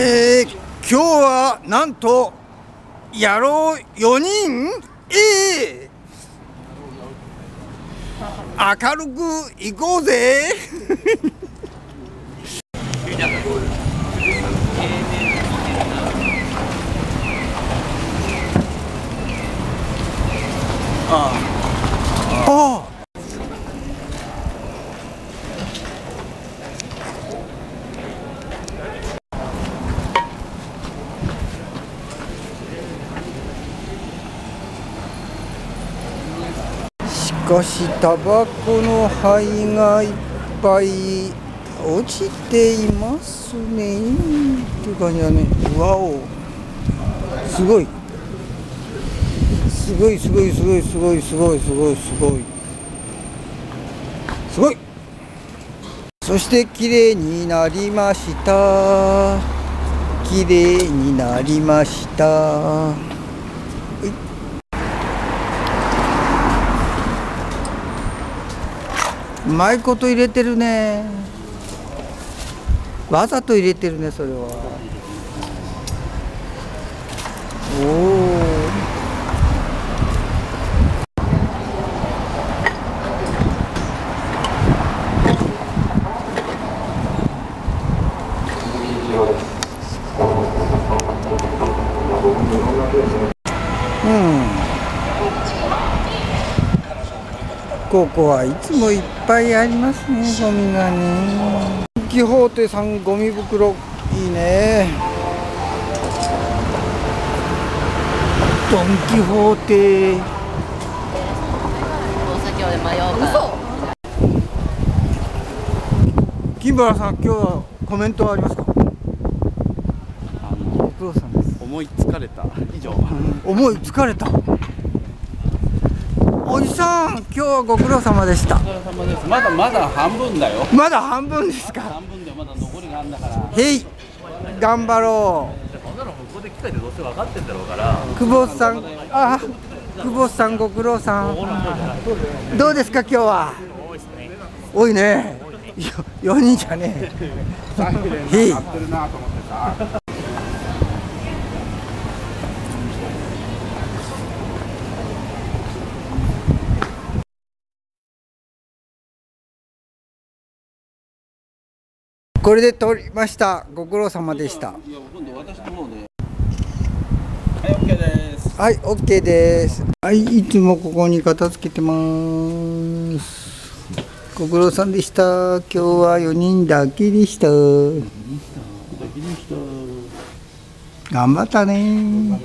えー、今日はなんと野郎4人？えー、明るく行こうぜ。あ ああしかしタバコの灰がいっぱい落ちていますね。っていう感じだねうわおすごいすごいすごいすごいすごいすごいすごいすごいすごい。そして綺麗になりました。綺麗になりました。うまいこと入れてるね。わざと入れてるねそれは。おおうんここはいつもいっぱいありますねゴミがね。ドン・キホーテさんゴミ袋いいね。ドン・キホーテ。大崎で迷うから金原さん今日はコメントはありますか？あのご苦労さんです。思い疲れた以上。思い疲れたおじさん今日はご苦労様でした。お疲れ様です。まだまだ半分だよ。まだ半分ですか？半分でまだ残りがあるんだから。へい。頑張ろこんなのここで機械でどうせ分かってんだろうから。う久保さんあ久保さんご苦労さん。どうですか今日は？多いね。よ4人じゃねえ。へいこれで取りましたご苦労様でしたはい OK ですはい、オッケーです。はい、いつもここに片付けてます。ご苦労さんでした。今日は4人だけでした。頑張ったね